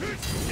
Hit!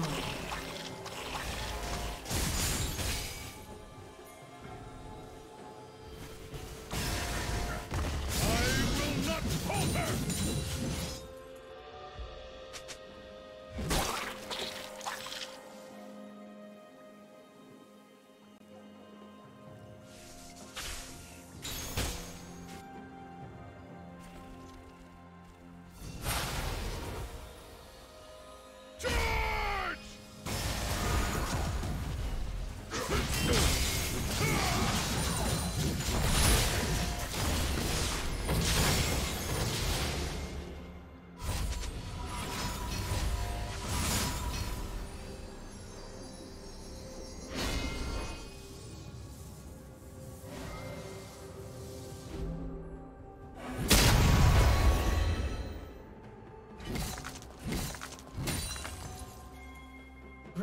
Destroyed.